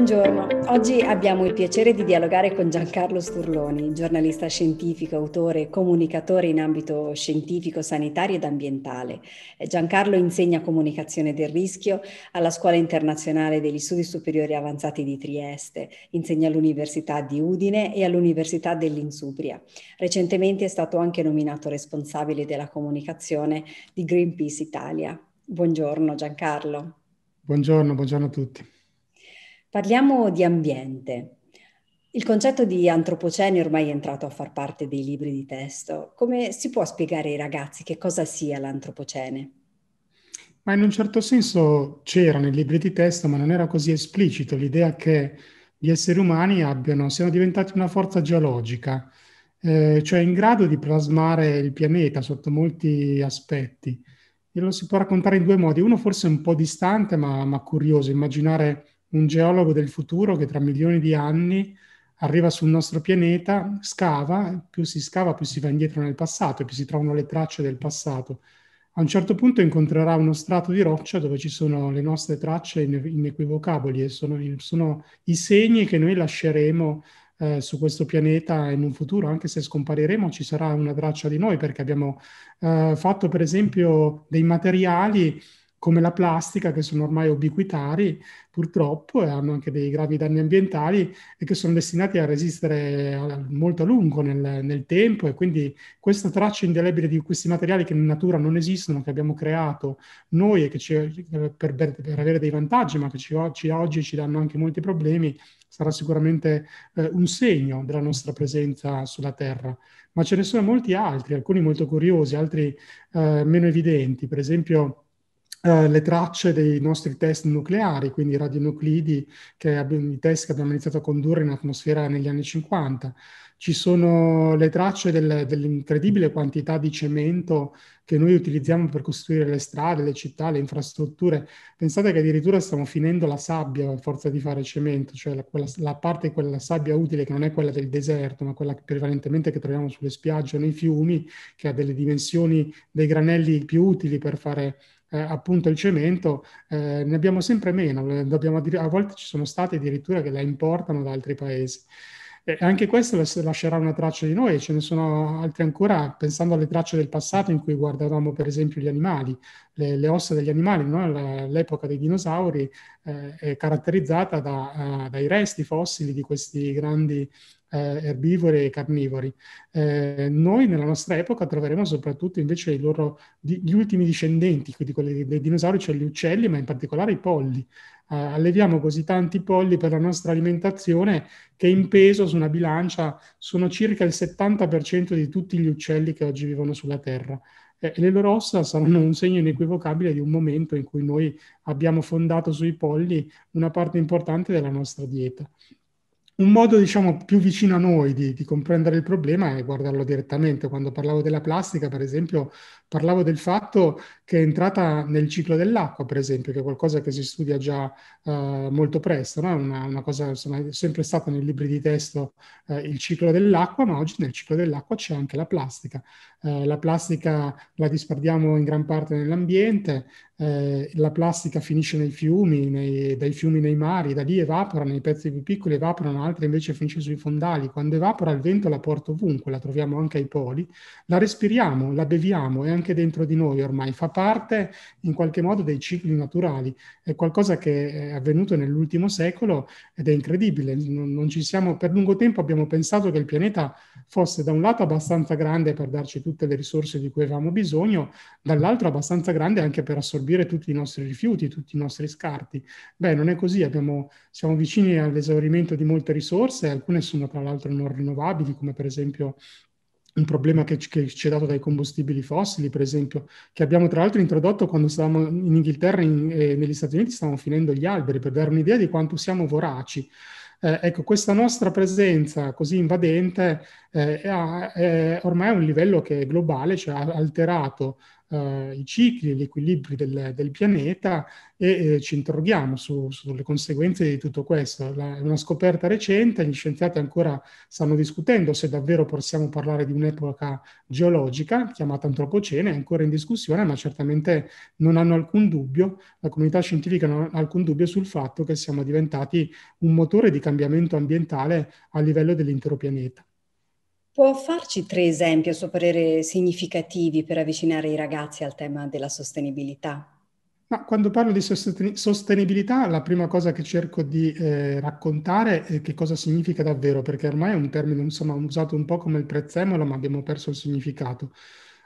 Buongiorno, oggi abbiamo il piacere di dialogare con Giancarlo Sturloni, giornalista scientifico, autore e comunicatore in ambito scientifico, sanitario ed ambientale. Giancarlo insegna comunicazione del rischio alla Scuola Internazionale degli Studi Superiori Avanzati di Trieste, insegna all'Università di Udine e all'Università dell'Insubria. Recentemente è stato anche nominato responsabile della comunicazione di Greenpeace Italia. Buongiorno Giancarlo. Buongiorno, buongiorno a tutti. Parliamo di ambiente. Il concetto di antropocene ormai è entrato a far parte dei libri di testo. Come si può spiegare ai ragazzi che cosa sia l'antropocene? Ma in un certo senso c'era nei libri di testo, ma non era così esplicito l'idea che gli esseri umani abbiano, siano diventati una forza geologica, eh, cioè in grado di plasmare il pianeta sotto molti aspetti. E lo si può raccontare in due modi. Uno forse un po' distante, ma, ma curioso, immaginare un geologo del futuro che tra milioni di anni arriva sul nostro pianeta, scava, più si scava più si va indietro nel passato, più si trovano le tracce del passato. A un certo punto incontrerà uno strato di roccia dove ci sono le nostre tracce inequivocabili e sono, sono i segni che noi lasceremo eh, su questo pianeta in un futuro, anche se scompariremo ci sarà una traccia di noi perché abbiamo eh, fatto per esempio dei materiali come la plastica, che sono ormai ubiquitari purtroppo e hanno anche dei gravi danni ambientali e che sono destinati a resistere molto a lungo nel, nel tempo e quindi questa traccia indelebile di questi materiali che in natura non esistono, che abbiamo creato noi e ci, per, per, per, avere dei vantaggi, ma che ci, ci, oggi ci danno anche molti problemi, sarà sicuramente eh, un segno della nostra presenza sulla Terra. Ma ce ne sono molti altri, alcuni molto curiosi, altri eh, meno evidenti. Per esempio, Uh, le tracce dei nostri test nucleari, quindi i radionuclidi, che abbiamo, i test che abbiamo iniziato a condurre in atmosfera negli anni 50. Ci sono le tracce del, dell'incredibile quantità di cemento che noi utilizziamo per costruire le strade, le città, le infrastrutture. Pensate che addirittura stiamo finendo la sabbia a forza di fare cemento, cioè la, quella, la parte di quella sabbia utile che non è quella del deserto, ma quella prevalentemente che troviamo sulle spiagge o nei fiumi, che ha delle dimensioni dei granelli più utili per fare eh, appunto il cemento, eh, ne abbiamo sempre meno, eh, dobbiamo, a volte ci sono stati addirittura che la importano da altri paesi. E anche questo lascerà una traccia di noi, ce ne sono altri ancora, pensando alle tracce del passato in cui guardavamo per esempio gli animali, le, le ossa degli animali, no? l'epoca dei dinosauri eh, è caratterizzata da, uh, dai resti fossili di questi grandi eh, erbivori e carnivori. Eh, noi nella nostra epoca troveremo soprattutto invece loro, gli ultimi discendenti, quindi quelli dei dinosauri, cioè gli uccelli, ma in particolare i polli. Eh, alleviamo così tanti polli per la nostra alimentazione che in peso su una bilancia sono circa il 70% di tutti gli uccelli che oggi vivono sulla Terra e le loro ossa saranno un segno inequivocabile di un momento in cui noi abbiamo fondato sui polli una parte importante della nostra dieta un modo, diciamo, più vicino a noi di, di, comprendere il problema è guardarlo direttamente. Quando parlavo della plastica, per esempio, parlavo del fatto che è entrata nel ciclo dell'acqua, per esempio, che è qualcosa che si studia già eh, molto presto, no? una, una, cosa, insomma, è sempre stata nei libri di testo eh, il ciclo dell'acqua, ma oggi nel ciclo dell'acqua c'è anche la plastica. Eh, la plastica la disperdiamo in gran parte nell'ambiente, eh, la plastica finisce nei fiumi, nei, dai fiumi nei mari, da lì evaporano, i pezzi più piccoli evaporano, altre invece finisce sui fondali. Quando evapora il vento la porta ovunque, la troviamo anche ai poli, la respiriamo, la beviamo, è anche dentro di noi ormai, fa parte in qualche modo dei cicli naturali, è qualcosa che è avvenuto nell'ultimo secolo ed è incredibile. Non, non ci siamo, per lungo tempo abbiamo pensato che il pianeta fosse da un lato abbastanza grande per darci tutte le risorse di cui avevamo bisogno, dall'altro abbastanza grande anche per assorbire tutti i nostri rifiuti, tutti i nostri scarti. Beh, non è così, abbiamo, siamo vicini all'esaurimento di molte risorse, alcune sono tra l'altro non rinnovabili, come per esempio un problema che, che, ci è dato dai combustibili fossili, per esempio, che abbiamo tra l'altro introdotto quando stavamo in Inghilterra e negli Stati Uniti, stavamo finendo gli alberi, per dare un'idea di quanto siamo voraci. Eh, ecco, questa nostra presenza così invadente eh, è, è ormai a un livello che è globale, cioè ha alterato uh, i cicli, gli equilibri del, del pianeta e eh, ci interroghiamo su, sulle conseguenze di tutto questo. È una scoperta recente, gli scienziati ancora stanno discutendo se davvero possiamo parlare di un'epoca geologica chiamata Antropocene, è ancora in discussione, ma certamente non hanno alcun dubbio, la comunità scientifica non ha alcun dubbio sul fatto che siamo diventati un motore di cambiamento ambientale a livello dell'intero pianeta. Può farci tre esempi, a suo parere, significativi per avvicinare i ragazzi al tema della sostenibilità? Ma quando parlo di sostenibilità, la prima cosa che cerco di eh, raccontare è che cosa significa davvero, perché ormai è un termine insomma, usato un po' come il prezzemolo, ma abbiamo perso il significato.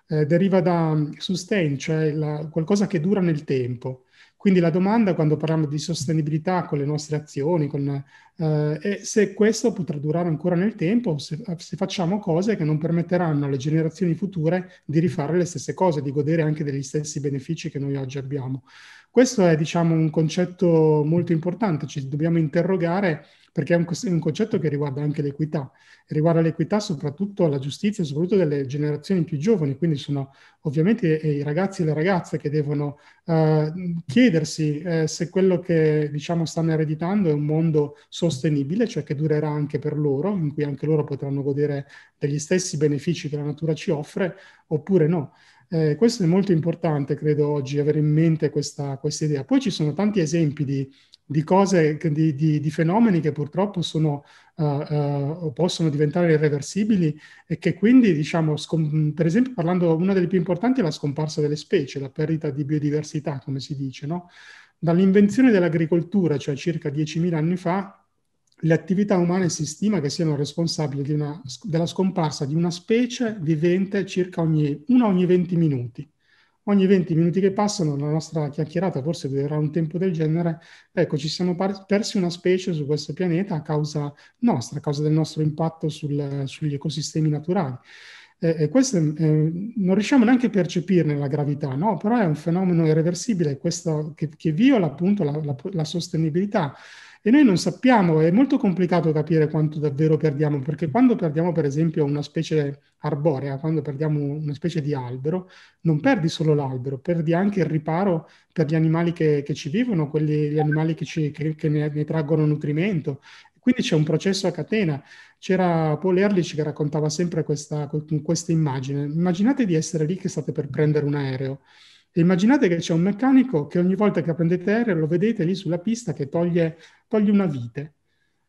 Eh, deriva da mm, sustain, cioè la, qualcosa che dura nel tempo. Quindi la domanda quando parliamo di sostenibilità con le nostre azioni con, eh, è se questo potrà durare ancora nel tempo, se, se, facciamo cose che non permetteranno alle generazioni future di rifare le stesse cose, di godere anche degli stessi benefici che noi oggi abbiamo. Questo è diciamo, un concetto molto importante, ci dobbiamo interrogare perché è un, un, concetto che riguarda anche l'equità, riguarda l'equità soprattutto la giustizia, soprattutto delle generazioni più giovani, quindi sono ovviamente i ragazzi e le ragazze che devono uh, chiedersi eh, se quello che diciamo stanno ereditando è un mondo sostenibile, cioè che durerà anche per loro, in cui anche loro potranno godere degli stessi benefici che la natura ci offre, oppure no. Eh, questo è molto importante, credo, oggi avere in mente questa, questa idea. Poi ci sono tanti esempi di di cose, di, di, di, fenomeni che purtroppo sono uh, uh, possono diventare irreversibili e che quindi, diciamo, scom- per esempio, parlando, una delle più importanti è la scomparsa delle specie, la perdita di biodiversità, come si dice, no? Dall'invenzione dell'agricoltura, cioè circa 10.000 anni fa, le attività umane si stima che siano responsabili una, della scomparsa di una specie vivente circa ogni, una ogni 20 minuti ogni 20 minuti che passano, la nostra chiacchierata forse durerà un tempo del genere, ecco, ci siamo persi una specie su questo pianeta a causa nostra, a causa del nostro impatto sul, sugli ecosistemi naturali. Eh, questo eh, non riusciamo neanche a percepirne la gravità, no? Però è un fenomeno irreversibile questo, che, che, viola appunto la, la, la sostenibilità. E noi non sappiamo, è molto complicato capire quanto davvero perdiamo, perché quando perdiamo per esempio una specie arborea, quando perdiamo una specie di albero, non perdi solo l'albero, perdi anche il riparo per gli animali che, che ci vivono, quelli, gli animali che, ci, che, che ne, ne, traggono nutrimento. Quindi c'è un processo a catena. C'era Paul Ehrlich che raccontava sempre questa, questa immagine. Immaginate di essere lì che state per prendere un aereo e immaginate che c'è un meccanico che ogni volta che prendete aereo lo vedete lì sulla pista che toglie, toglie una vite.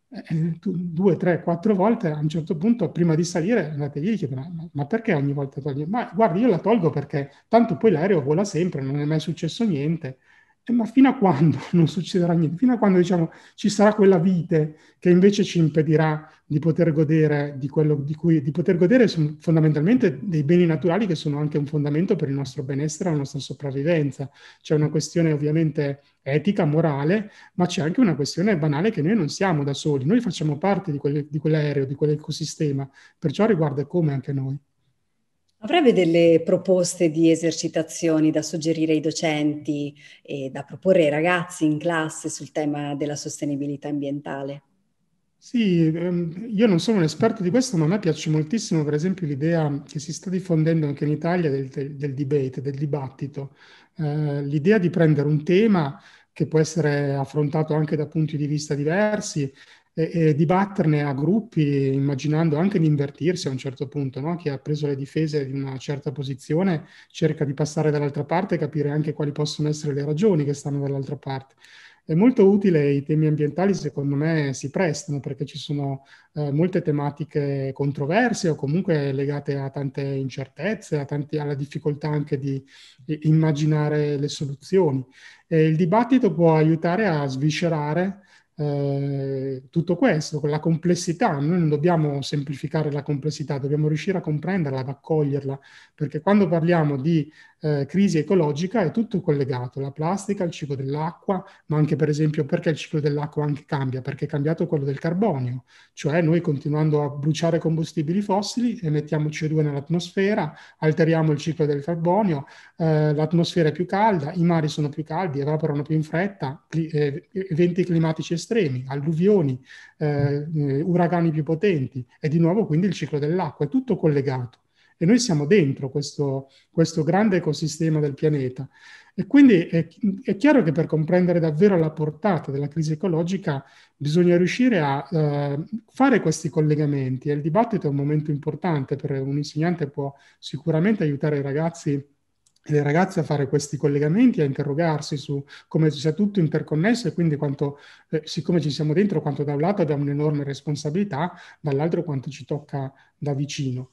Eh, due, tre, quattro volte a un certo punto, prima di salire, andate lì e chiedete: ma, ma, perché ogni volta toglie? Ma guardi, io la tolgo perché tanto poi l'aereo vola sempre, non è mai successo niente. Eh, ma fino a quando non succederà niente? Fino a quando diciamo, ci sarà quella vite che invece ci impedirà di poter godere di quello di cui di poter godere fondamentalmente dei beni naturali che sono anche un fondamento per il nostro benessere la nostra sopravvivenza. C'è una questione ovviamente etica, morale, ma c'è anche una questione banale che noi non siamo da soli, noi facciamo parte di, quelle, di quell'aereo, di quell'ecosistema, perciò riguarda come anche noi. Avrebbe delle proposte di esercitazioni da suggerire ai docenti e da proporre ai ragazzi in classe sul tema della sostenibilità ambientale? Sì, ehm, io non sono un esperto di questo, ma a me piace moltissimo, per esempio, l'idea che si sta diffondendo anche in Italia del, del, debate, del dibattito. Eh, l'idea di prendere un tema che può essere affrontato anche da punti di vista diversi e, e dibatterne a gruppi, immaginando anche di invertirsi a un certo punto, no? chi ha preso le difese di una certa posizione cerca di passare dall'altra parte e capire anche quali possono essere le ragioni che stanno dall'altra parte. È molto utile, i temi ambientali secondo me si prestano perché ci sono eh, molte tematiche controverse o comunque legate a tante incertezze, a tanti, alla difficoltà anche di, immaginare le soluzioni. E il dibattito può aiutare a sviscerare eh, tutto questo, con la complessità. Noi non dobbiamo semplificare la complessità, dobbiamo riuscire a comprenderla, ad accoglierla, perché quando parliamo di eh, crisi ecologica è tutto collegato, la plastica, il ciclo dell'acqua, ma anche per esempio perché il ciclo dell'acqua anche cambia, perché è cambiato quello del carbonio, cioè noi continuando a bruciare combustibili fossili emettiamo CO2 nell'atmosfera, alteriamo il ciclo del carbonio, eh, l'atmosfera è più calda, i mari sono più caldi, evaporano più in fretta, cli- eh, eventi climatici estremi, alluvioni, eh, uragani più potenti. E di nuovo quindi il ciclo dell'acqua, è tutto collegato. E noi siamo dentro questo, questo grande ecosistema del pianeta. E quindi è, è, chiaro che per comprendere davvero la portata della crisi ecologica bisogna riuscire a uh, fare questi collegamenti e il dibattito è un momento importante per un insegnante può sicuramente aiutare i ragazzi e le ragazze a fare questi collegamenti, a interrogarsi su come sia tutto interconnesso e quindi quanto, eh, siccome ci siamo dentro, quanto da un lato abbiamo un'enorme responsabilità, dall'altro quanto ci tocca da vicino.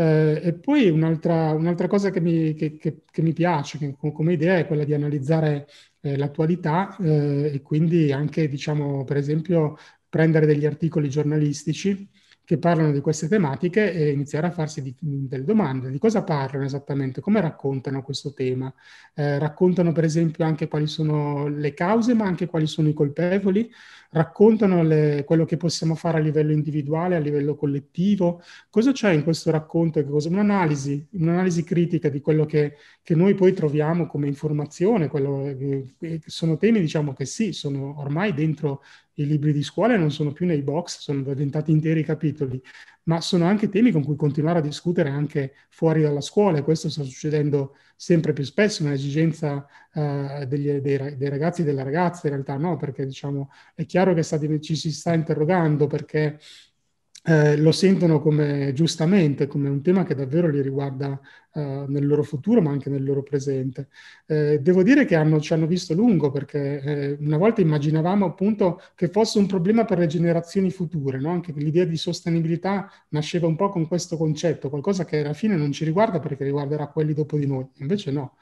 Eh, e poi un'altra, un'altra cosa che mi, che, che, che mi piace che, come idea è quella di analizzare eh, l'attualità eh, e quindi anche, diciamo, per esempio, prendere degli articoli giornalistici che parlano di queste tematiche e iniziare a farsi di, delle domande. Di cosa parlano esattamente? Come raccontano questo tema? Eh, raccontano per esempio anche quali sono le cause, ma anche quali sono i colpevoli? raccontano le, quello che possiamo fare a livello individuale, a livello collettivo. Cosa c'è in questo racconto? Un'analisi, un'analisi critica di quello che, che, noi poi troviamo come informazione. Quello, eh, sono temi, diciamo, che sì, sono ormai dentro i libri di scuola non sono più nei box, sono diventati interi capitoli, ma sono anche temi con cui continuare a discutere anche fuori dalla scuola e questo sta succedendo sempre più spesso, un'esigenza uh, degli, dei, dei, ragazzi e delle ragazze, in realtà no, perché diciamo è chiaro che sta, ci si sta interrogando perché eh, lo sentono come giustamente come un tema che davvero li riguarda eh, nel loro futuro ma anche nel loro presente. Eh, devo dire che hanno, ci hanno visto lungo perché eh, una volta immaginavamo appunto che fosse un problema per le generazioni future, no? anche l'idea di sostenibilità nasceva un po' con questo concetto, qualcosa che alla fine non ci riguarda perché riguarderà quelli dopo di noi, invece no.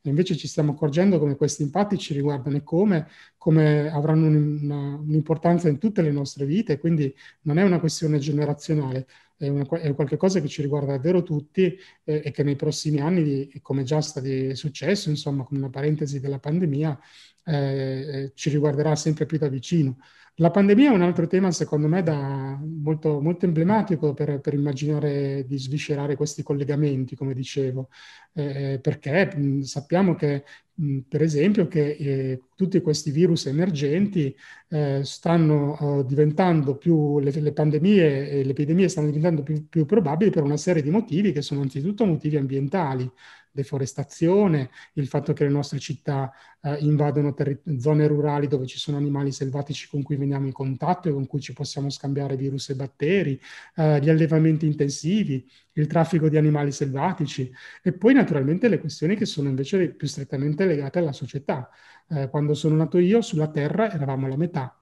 E invece ci stiamo accorgendo come questi impatti ci riguardano e come, come avranno una, un'importanza in tutte le nostre vite, quindi non è una questione generazionale, è, una, è qualcosa che ci riguarda davvero tutti eh, e che nei prossimi anni, come già sta successo, insomma, con una parentesi della pandemia, eh, eh, ci riguarderà sempre più da vicino. La pandemia è un altro tema, secondo me, molto, molto, emblematico per, per, immaginare di sviscerare questi collegamenti, come dicevo, eh, perché mh, sappiamo che, mh, per esempio, che eh, tutti questi virus emergenti eh, stanno diventando più, le, le, pandemie e le epidemie stanno diventando più, più probabili per una serie di motivi che sono anzitutto motivi ambientali deforestazione, il fatto che le nostre città eh, invadono terri- zone rurali dove ci sono animali selvatici con cui veniamo in contatto e con cui ci possiamo scambiare virus e batteri, eh, gli allevamenti intensivi, il traffico di animali selvatici e poi naturalmente le questioni che sono invece più strettamente legate alla società. Eh, quando sono nato io sulla Terra eravamo la metà,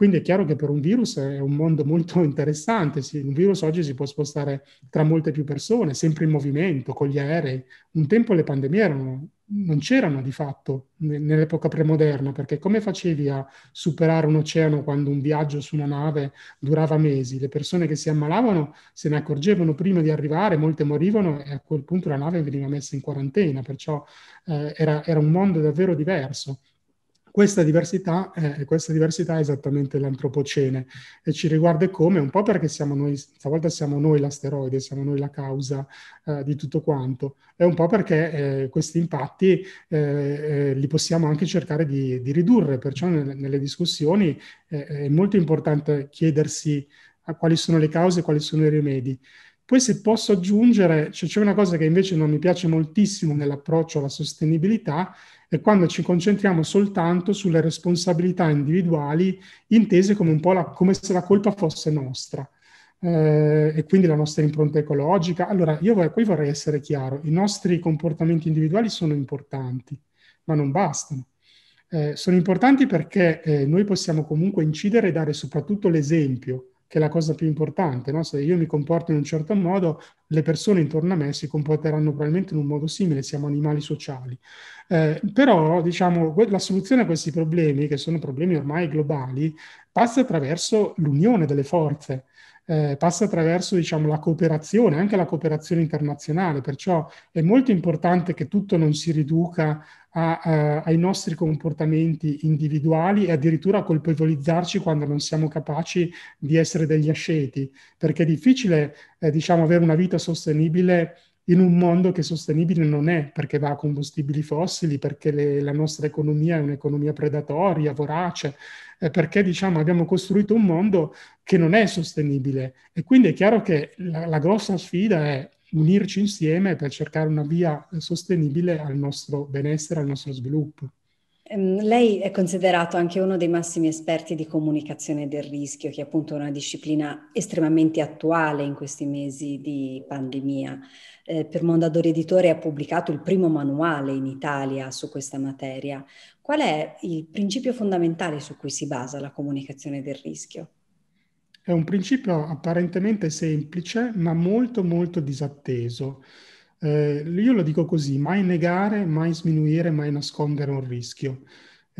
quindi è chiaro che per un virus è un mondo molto interessante. Sì, un virus oggi si può spostare tra molte più persone, sempre in movimento, con gli aerei. Un tempo le pandemie erano, non c'erano di fatto nell'epoca premoderna, perché come facevi a superare un oceano quando un viaggio su una nave durava mesi? Le persone che si ammalavano se ne accorgevano prima di arrivare, molte morivano e a quel punto la nave veniva messa in quarantena, perciò eh, era, era un mondo davvero diverso. Questa diversità, eh, questa diversità, è esattamente l'antropocene e ci riguarda come? Un po' perché siamo noi, stavolta siamo noi l'asteroide, siamo noi la causa eh, di tutto quanto, e un po' perché eh, questi impatti eh, eh, li possiamo anche cercare di, di ridurre, perciò nelle, nelle discussioni eh, è molto importante chiedersi quali sono le cause e quali sono i rimedi. Poi se posso aggiungere, cioè, c'è una cosa che invece non mi piace moltissimo nell'approccio alla sostenibilità, è quando ci concentriamo soltanto sulle responsabilità individuali intese come un po' la, come se la colpa fosse nostra. Eh, e quindi la nostra impronta ecologica. Allora, io vorrei, qui vorrei essere chiaro, i nostri comportamenti individuali sono importanti, ma non bastano. Eh, sono importanti perché eh, noi possiamo comunque incidere e dare soprattutto l'esempio che è la cosa più importante. No? Se io mi comporto in un certo modo, le persone intorno a me si comporteranno probabilmente in un modo simile, siamo animali sociali. Eh, però, diciamo, la soluzione a questi problemi, che sono problemi ormai globali, passa attraverso l'unione delle forze. Eh, passa attraverso diciamo, la cooperazione, anche la cooperazione internazionale, perciò è molto importante che tutto non si riduca a, a, ai nostri comportamenti individuali e addirittura a colpevolizzarci quando non siamo capaci di essere degli asceti, perché è difficile eh, diciamo, avere una vita sostenibile in un mondo che sostenibile non è, perché va a combustibili fossili, perché le, la nostra economia è un'economia predatoria, vorace, eh, perché diciamo, abbiamo costruito un mondo che non è sostenibile. E quindi è chiaro che la, la grossa sfida è unirci insieme per cercare una via sostenibile al nostro benessere, al nostro sviluppo. Ehm, lei è considerato anche uno dei massimi esperti di comunicazione del rischio, che è appunto una disciplina estremamente attuale in questi mesi di pandemia. Eh, per Mondadori Editore ha pubblicato il primo manuale in Italia su questa materia. Qual è il principio fondamentale su cui si basa la comunicazione del rischio? È un principio apparentemente semplice, ma molto molto disatteso. Eh, io lo dico così, mai negare, mai sminuire, mai nascondere un rischio.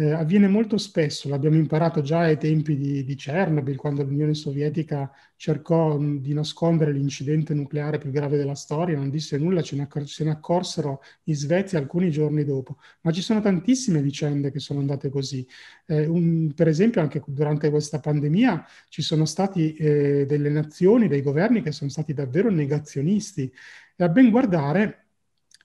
Eh, avviene molto spesso, l'abbiamo imparato già ai tempi di, di Chernobyl, quando l'Unione Sovietica cercò di nascondere l'incidente nucleare più grave della storia, non disse nulla, ce ne, accor- se ne accorsero in Svezia alcuni giorni dopo. Ma ci sono tantissime vicende che sono andate così. Eh, un, per esempio, anche durante questa pandemia ci sono stati eh, delle nazioni, dei governi che sono stati davvero negazionisti e a ben guardare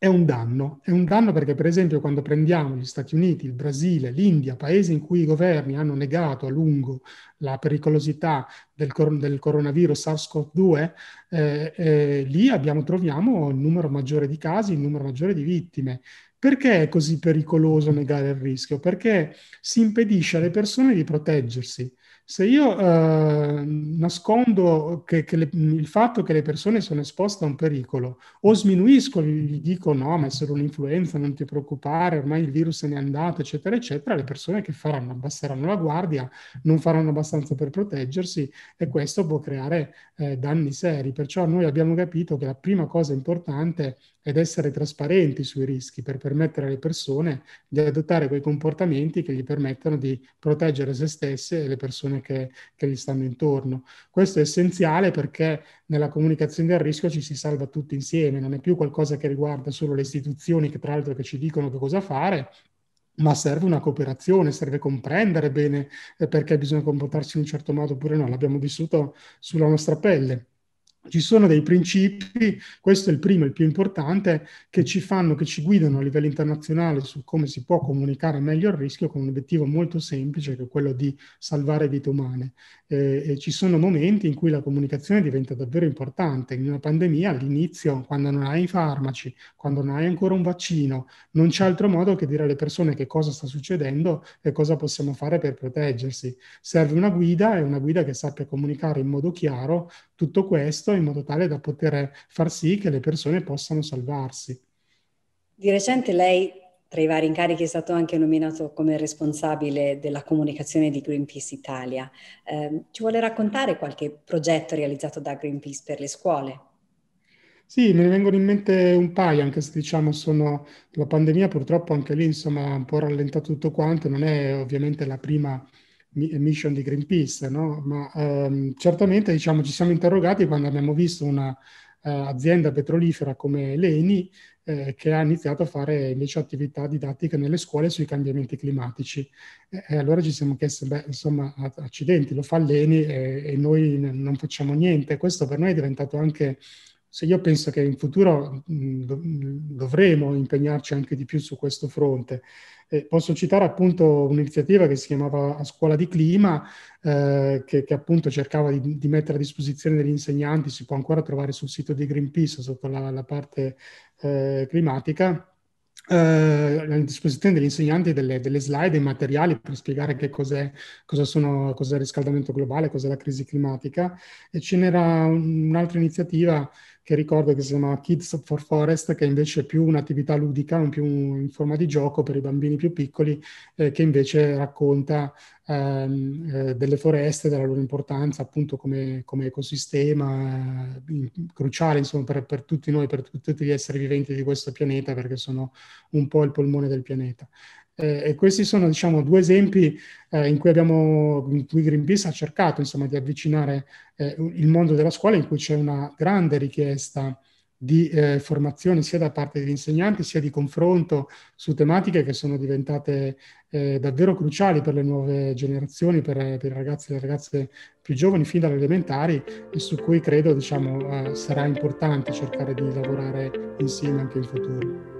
è un danno. È un danno perché, per esempio, quando prendiamo gli Stati Uniti, il Brasile, l'India, paesi in cui i governi hanno negato a lungo la pericolosità del, cor- del coronavirus SARS-CoV-2, eh, eh, lì abbiamo, troviamo il numero maggiore di casi, il numero maggiore di vittime. Perché è così pericoloso negare il rischio? Perché si impedisce alle persone di proteggersi. Se io eh, nascondo che, che le, il fatto che le persone sono esposte a un pericolo o sminuisco, gli dico no, ma è solo un'influenza, non ti preoccupare, ormai il virus se n'è andato, eccetera, eccetera, le persone che faranno, abbasseranno la guardia, non faranno abbastanza per proteggersi e questo può creare eh, danni seri. Perciò noi abbiamo capito che la prima cosa importante ed essere trasparenti sui rischi per permettere alle persone di adottare quei comportamenti che gli permettano di proteggere se stesse e le persone che, che gli stanno intorno. Questo è essenziale perché nella comunicazione del rischio ci si salva tutti insieme, non è più qualcosa che riguarda solo le istituzioni che tra l'altro che ci dicono che cosa fare, ma serve una cooperazione, serve comprendere bene eh, perché bisogna comportarsi in un certo modo oppure no, l'abbiamo vissuto sulla nostra pelle. Ci sono dei principi, questo è il primo, il più importante, che ci fanno, che ci guidano a livello internazionale su come si può comunicare meglio il rischio con un obiettivo molto semplice che è quello di salvare vite umane. Eh, ci sono momenti in cui la comunicazione diventa davvero importante. In una pandemia all'inizio, quando non hai i farmaci, quando non hai ancora un vaccino, non c'è altro modo che dire alle persone che cosa sta succedendo e cosa possiamo fare per proteggersi. Serve una guida e una guida che sappia comunicare in modo chiaro tutto questo in modo tale da poter far sì che le persone possano salvarsi. Di recente lei, tra i vari incarichi, è stato anche nominato come responsabile della comunicazione di Greenpeace Italia. Eh, ci vuole raccontare qualche progetto realizzato da Greenpeace per le scuole? Sì, me ne vengono in mente un paio, anche se diciamo sono la pandemia purtroppo anche lì insomma ha un po' rallentato tutto quanto, non è ovviamente la prima mission di Greenpeace, no? ma ehm, certamente diciamo, ci siamo interrogati quando abbiamo visto un'azienda eh, petrolifera come l'ENI eh, che ha iniziato a fare invece attività didattiche nelle scuole sui cambiamenti climatici. E, e allora ci siamo chiesti, beh, insomma, accidenti, lo fa l'ENI e, e noi n- non facciamo niente. Questo per noi è diventato anche se io penso che in futuro dovremo impegnarci anche di più su questo fronte. Eh, posso citare appunto un'iniziativa che si chiamava Scuola di Clima, eh, che, che, appunto cercava di, di, mettere a disposizione degli insegnanti, si può ancora trovare sul sito di Greenpeace sotto la, la parte eh, climatica, eh, a disposizione degli insegnanti delle, delle, slide e materiali per spiegare che cos'è, cosa sono, cos'è il riscaldamento globale, cos'è la crisi climatica. E ce n'era un'altra iniziativa che ricordo che si chiama Kids for Forest, che invece è più un'attività ludica, non più in forma di gioco per i bambini più piccoli, eh, che invece racconta ehm, eh, delle foreste, della loro importanza appunto come, come ecosistema eh, cruciale insomma, per, per, tutti noi, per tutti gli esseri viventi di questo pianeta, perché sono un po' il polmone del pianeta. Eh, e questi sono, diciamo, due esempi eh, in, cui abbiamo, in cui Greenpeace ha cercato, insomma, di avvicinare eh, il mondo della scuola, in cui c'è una grande richiesta di eh, formazione sia da parte degli insegnanti sia di confronto su tematiche che sono diventate eh, davvero cruciali per le nuove generazioni, per, per, i ragazzi e le ragazze più giovani, fin dalle elementari, e su cui credo diciamo, eh, sarà importante cercare di lavorare insieme anche in futuro.